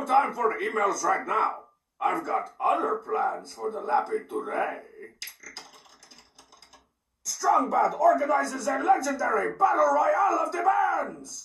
no time for emails right now. I've got other plans for the Lappy today. Strong Bad organizes a legendary battle royale of demands!